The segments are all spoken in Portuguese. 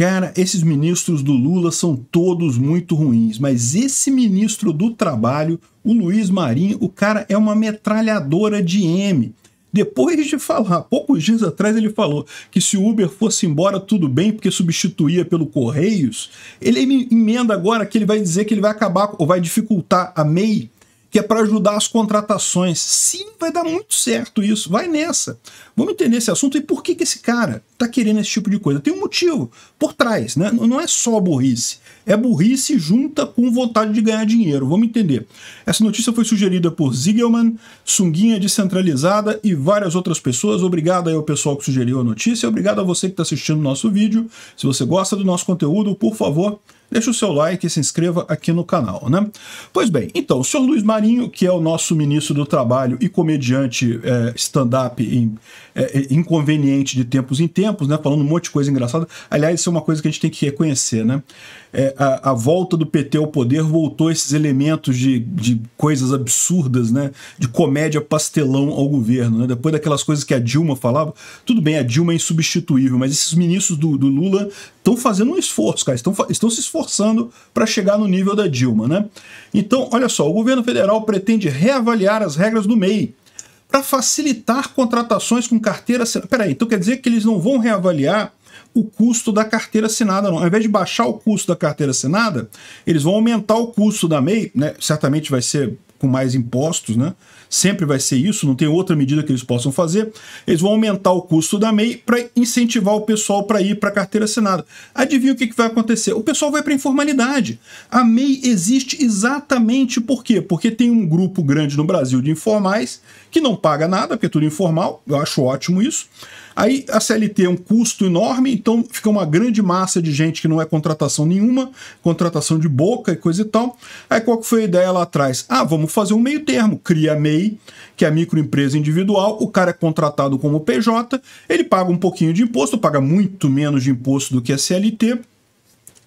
Cara, esses ministros do Lula são todos muito ruins, mas esse ministro do Trabalho, o Luiz Marinho, o cara é uma metralhadora de M. Depois de falar, poucos dias atrás ele falou que se o Uber fosse embora tudo bem porque substituía pelo Correios, ele emenda agora que ele vai dizer que ele vai acabar ou vai dificultar a MEI que é para ajudar as contratações. Sim, vai dar muito certo isso, vai nessa. Vamos entender esse assunto e por que, que esse cara está querendo esse tipo de coisa. Tem um motivo por trás, né? Não é só burrice. É burrice junta com vontade de ganhar dinheiro. Vamos entender. Essa notícia foi sugerida por Ziegelman, Sunguinha Descentralizada e várias outras pessoas. Obrigado aí ao pessoal que sugeriu a notícia. Obrigado a você que está assistindo o nosso vídeo. Se você gosta do nosso conteúdo, por favor, deixa o seu like e se inscreva aqui no canal, né? Pois bem, então, o senhor Luiz Marinho, que é o nosso ministro do Trabalho e comediante é, stand-up é, inconveniente de tempos em tempos, né? Falando um monte de coisa engraçada. Aliás, isso é uma coisa que a gente tem que reconhecer, né? É, a, a, volta do PT ao poder voltou esses elementos de, de coisas absurdas, né? De comédia pastelão ao governo, né? Depois daquelas coisas que a Dilma falava, tudo bem, a Dilma é insubstituível, mas esses ministros do, do Lula estão fazendo um esforço, cara, estão, estão se esforçando para chegar no nível da Dilma, né? Então, olha só, o governo federal pretende reavaliar as regras do MEI para facilitar contratações com carteira assinada. Peraí, então quer dizer que eles não vão reavaliar o custo da carteira assinada, não. Ao invés de baixar o custo da carteira assinada, eles vão aumentar o custo da MEI, né? Certamente vai ser com mais impostos, né? Sempre vai ser isso, não tem outra medida que eles possam fazer. Eles vão aumentar o custo da MEI para incentivar o pessoal para ir para a carteira assinada. Adivinha o que, que vai acontecer? O pessoal vai para informalidade. A MEI existe exatamente por quê? Porque tem um grupo grande no Brasil de informais que não paga nada, porque é tudo informal, eu acho ótimo isso. Aí a CLT é um custo enorme, então fica uma grande massa de gente que não é contratação nenhuma, contratação de boca e coisa e tal. Aí qual que foi a ideia lá atrás? Ah, vamos fazer um meio termo, cria a MEI, que é a microempresa individual, o cara é contratado como PJ, ele paga um pouquinho de imposto, paga muito menos de imposto do que a CLT,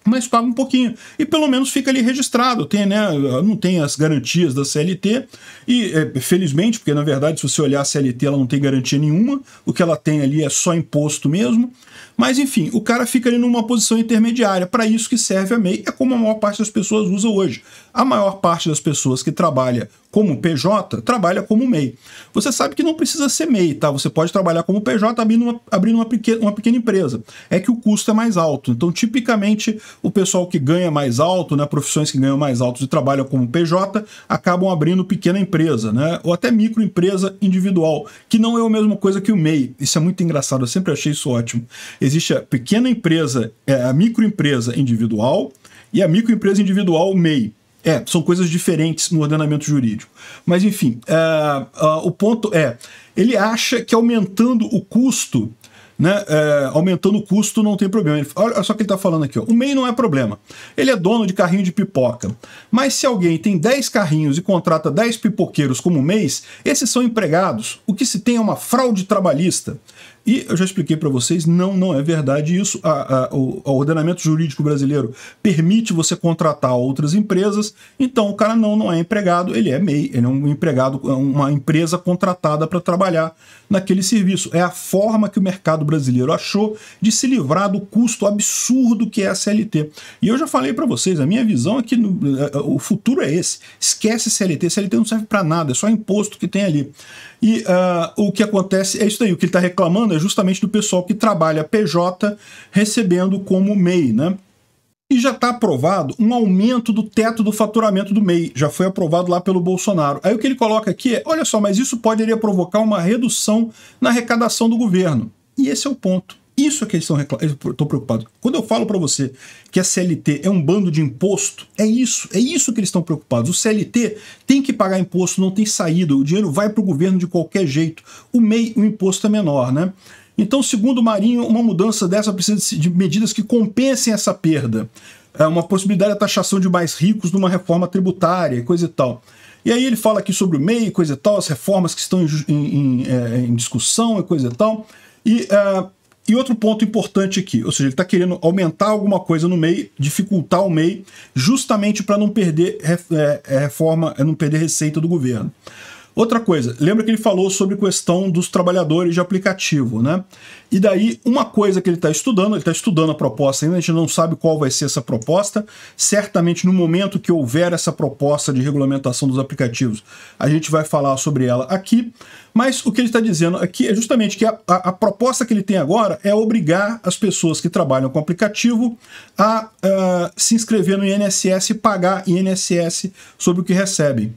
mas paga um pouquinho. E pelo menos fica ali registrado, tem, né, não tem as garantias da CLT, e é, felizmente, porque na verdade, se você olhar a CLT, ela não tem garantia nenhuma, o que ela tem ali é só imposto mesmo. Mas enfim, o cara fica ali numa posição intermediária. Para isso que serve a MEI, é como a maior parte das pessoas usa hoje. A maior parte das pessoas que trabalha como PJ trabalha como MEI. Você sabe que não precisa ser MEI, tá? Você pode trabalhar como PJ abrindo uma, abrindo uma, pequena, uma pequena empresa. É que o custo é mais alto. Então, tipicamente, o pessoal que ganha mais alto, né, profissões que ganham mais alto e trabalham como PJ, acabam abrindo pequena empresa, né? Ou até microempresa individual, que não é a mesma coisa que o MEI. Isso é muito engraçado, eu sempre achei isso ótimo. A pequena empresa, é, a microempresa individual e a microempresa individual MEI. É, são coisas diferentes no ordenamento jurídico. Mas, enfim, uh, uh, o ponto é: ele acha que aumentando o custo, né, é, aumentando o custo não tem problema. Ele, olha só o que ele está falando aqui: ó. o MEI não é problema. Ele é dono de carrinho de pipoca. Mas se alguém tem 10 carrinhos e contrata 10 pipoqueiros como mês, esses são empregados. O que se tem é uma fraude trabalhista. E eu já expliquei para vocês, não, não é verdade isso. A, a, o, o, ordenamento jurídico brasileiro permite você contratar outras empresas, então o cara não, não é empregado, ele é MEI, ele é um empregado, é uma empresa contratada para trabalhar naquele serviço. É a forma que o mercado brasileiro achou de se livrar do custo absurdo que é a CLT. E eu já falei para vocês, a minha visão é que no, é, é, o futuro é esse. Esquece CLT, CLT não serve para nada, é só imposto que tem ali. E uh, o que acontece é isso aí, o que ele está reclamando é justamente do pessoal que trabalha PJ recebendo como MEI, né? E já está aprovado um aumento do teto do faturamento do MEI. Já foi aprovado lá pelo Bolsonaro. Aí o que ele coloca aqui é: olha só, mas isso poderia provocar uma redução na arrecadação do governo. E esse é o ponto. Isso é que eles estão preocupados. Quando eu falo para você que a CLT é um bando de imposto, é isso, é isso que eles estão preocupados. O CLT tem que pagar imposto, não tem saída, o dinheiro vai para o governo de qualquer jeito. O MEI, o imposto é menor, né? Então, segundo o Marinho, uma mudança dessa precisa de medidas que compensem essa perda. É uma possibilidade de taxação de mais ricos numa reforma tributária coisa e tal. E aí ele fala aqui sobre o MEI, coisa e tal, as reformas que estão em, em, em, é, em discussão e coisa e tal. E uh, e outro ponto importante aqui, ou seja, ele está querendo aumentar alguma coisa no MEI, dificultar o MEI, justamente para não perder é, é, reforma, não perder receita do governo. Outra coisa, lembra que ele falou sobre questão dos trabalhadores de aplicativo, né? E daí, uma coisa que ele está estudando, ele está estudando a proposta ainda, a gente não sabe qual vai ser essa proposta. Certamente, no momento que houver essa proposta de regulamentação dos aplicativos, a gente vai falar sobre ela aqui. Mas o que ele está dizendo aqui é justamente que a, a, a, proposta que ele tem agora é obrigar as pessoas que trabalham com aplicativo a uh, se inscrever no INSS e pagar INSS sobre o que recebem.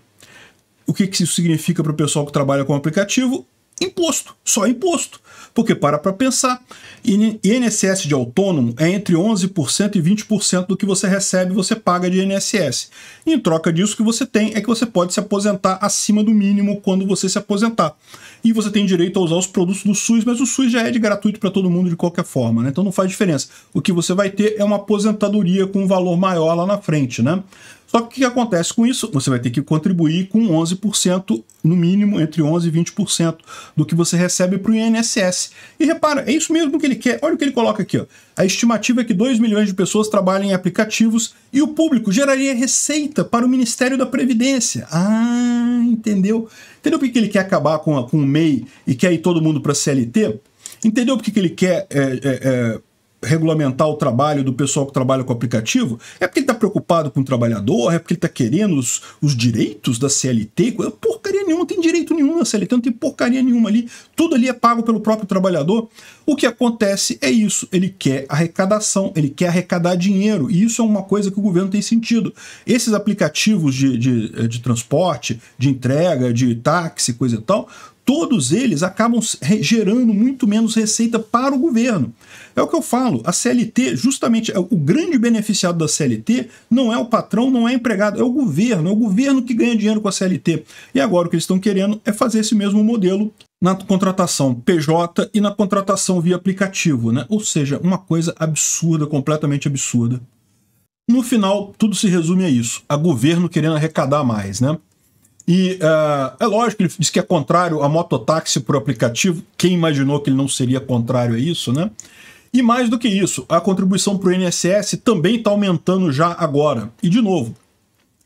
O que, que isso significa para o pessoal que trabalha com aplicativo? Imposto, só imposto. Porque para para pensar, INSS de autônomo é entre 11% e 20% do que você recebe você paga de INSS. E em troca disso, o que você tem é que você pode se aposentar acima do mínimo quando você se aposentar. E você tem direito a usar os produtos do SUS, mas o SUS já é de gratuito para todo mundo de qualquer forma, né? Então não faz diferença. O que você vai ter é uma aposentadoria com um valor maior lá na frente, né? Só que o que acontece com isso? Você vai ter que contribuir com 11%, no mínimo, entre 11% e 20% do que você recebe para o INSS. E repara, é isso mesmo que ele quer. Olha o que ele coloca aqui. Ó. A estimativa é que 2 milhões de pessoas trabalhem em aplicativos e o público geraria receita para o Ministério da Previdência. Ah, entendeu? Entendeu por que ele quer acabar com, a, com o MEI e quer ir todo mundo para a CLT? Entendeu por que ele quer é, é, é, regulamentar o trabalho do pessoal que trabalha com aplicativo? É porque ele está preocupado com o trabalhador? É porque ele está querendo os, os direitos da CLT? Porcaria nenhuma, não tem direito nenhum na CLT, não tem porcaria nenhuma ali. Tudo ali é pago pelo próprio trabalhador. O que acontece é isso, ele quer arrecadação, ele quer arrecadar dinheiro, e isso é uma coisa que o governo tem sentido. Esses aplicativos de, de, de transporte, de entrega, de táxi, coisa e tal, todos eles acabam gerando muito menos receita para o governo. É o que eu falo, a CLT, justamente, é o grande beneficiado da CLT não é o patrão, não é empregado, é o governo, é o governo que ganha dinheiro com a CLT. E agora o que eles estão querendo é fazer esse mesmo modelo na contratação PJ e na contratação via aplicativo, né? Ou seja, uma coisa absurda, completamente absurda. No final, tudo se resume a isso: a governo querendo arrecadar mais, né? E uh, é lógico, ele diz que é contrário a mototáxi por aplicativo. Quem imaginou que ele não seria contrário a isso, né? E mais do que isso, a contribuição para o INSS também está aumentando já agora. E de novo,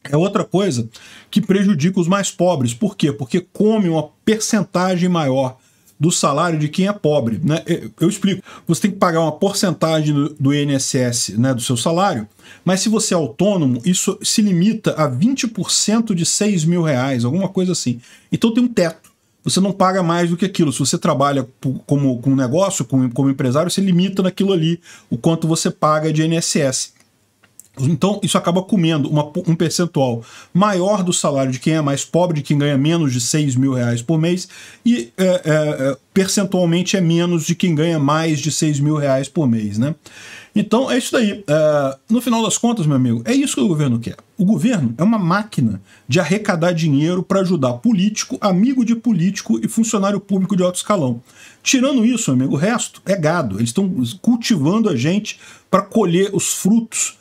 é outra coisa que prejudica os mais pobres. Por quê? Porque come uma percentagem maior do salário de quem é pobre. Né? Eu explico. Você tem que pagar uma porcentagem do, INSS né, do seu salário, mas se você é autônomo, isso se limita a 20% de 6 mil reais, alguma coisa assim. Então tem um teto. Você não paga mais do que aquilo. Se você trabalha como, com negócio, como, como empresário, você limita naquilo ali o quanto você paga de INSS. Então, isso acaba comendo uma, um percentual maior do salário de quem é mais pobre, de quem ganha menos de 6 mil reais por mês, e é, é, é, percentualmente é menos de quem ganha mais de 6 mil reais por mês. Né? Então, é isso daí. É, no final das contas, meu amigo, é isso que o governo quer. O governo é uma máquina de arrecadar dinheiro para ajudar político, amigo de político e funcionário público de alto escalão. Tirando isso, amigo, o resto é gado. Eles estão cultivando a gente para colher os frutos